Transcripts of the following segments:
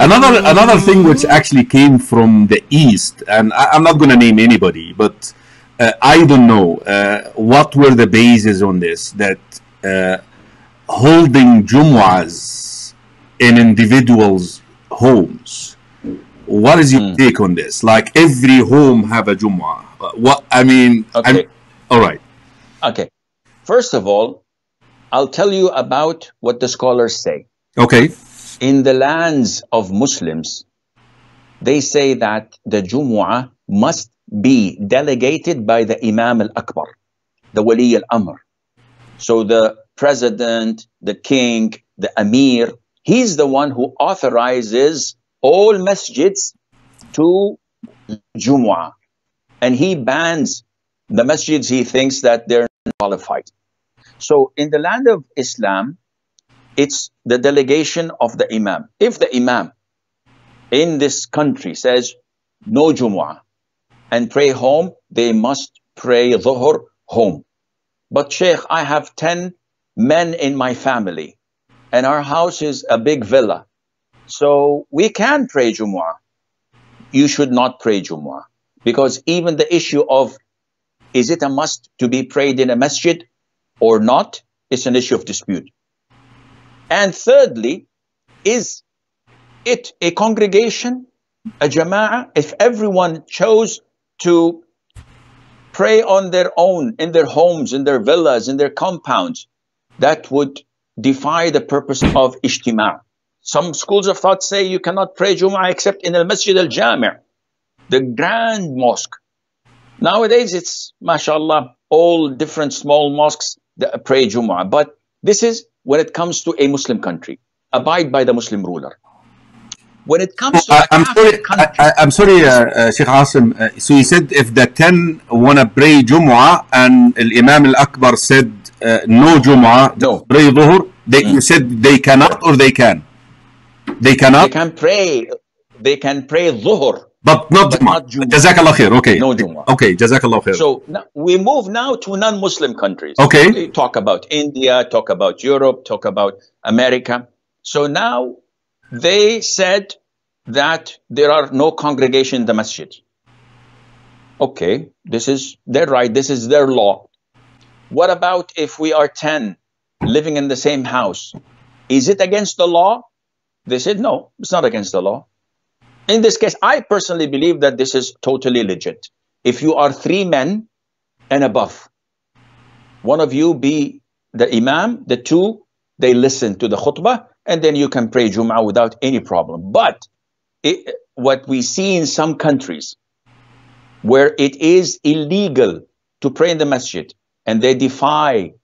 another another thing which actually came from the east, and I, I'm not going to name anybody, but uh, I don't know uh, what were the bases on this that uh, holding Jumu'ahs in individuals' homes. What is your take on this? Like every home have a Jumu'ah. Uh, What I mean, Okay. all right. Okay. First of all, I'll tell you about what the scholars say. Okay. In the lands of Muslims, they say that the Jumu'ah must be delegated by the Imam al-Akbar, the Wali al-Amr. So the president, the king, the Amir, he's the one who authorizes all masjids to Jumu'ah. And he bans the masjids he thinks that they're qualified. So in the land of Islam, it's the delegation of the Imam. If the Imam in this country says no Jumu'ah and pray home, they must pray Dhuhr home. But Sheikh, I have 10 men in my family and our house is a big villa. So we can pray Jumu'ah. You should not pray Jumu'ah because even the issue of is it a must to be prayed in a masjid or not is an issue of dispute. And thirdly, is it a congregation, a jama'ah, if everyone chose to pray on their own, in their homes, in their villas, in their compounds, that would defy the purpose of ijtima'. Some schools of thought say you cannot pray Jum'ah except in the Masjid al-Jami', the grand mosque. Nowadays, it's, mashallah, all different small mosques that pray Jumu'ah. But this is when it comes to a Muslim country. Abide by the Muslim ruler. When it comes to I, a I'm sorry. country, I, I'm sorry, uh, uh, Sheikh Asim. Uh, so you said if the ten wanna pray Jumu'ah and Al Imam Al Akbar said uh, no Jumu'ah, No. pray Dhuhr. They you said they cannot or they can. They cannot? they can pray, they can pray Dhuhr. But not but Jumu'ah. not. Jazakallah khair. Okay. No Jumu'ah. Okay. Jazakallah khair. So now, we move now to non-Muslim countries. Okay. We talk about India, talk about Europe, talk about America. So now they said that there are no congregation in the masjid. Okay, this is their right. This is their law. What about if we are 10 living in the same house? Is it against the law? They said, no, it's not against the law. In this case, I personally believe that this is totally legit. If you are three men and above, one of you be the imam, the two, they listen to the khutbah, and then you can pray Jum'ah without any problem. But it, what we see in some countries where it is illegal to pray in the masjid and they defy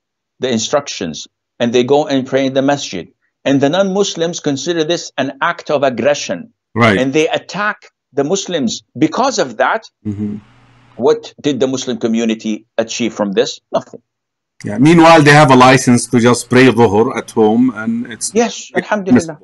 the instructions and they go and pray in the masjid and the non-Muslims consider this an act of aggression right. and they attack the Muslims because of that. Mhm. What did the Muslim community achieve from this? Nothing. Yeah. Meanwhile, they have a license to just pray Dhuhr at home, and it's Yes, Alhamdulillah.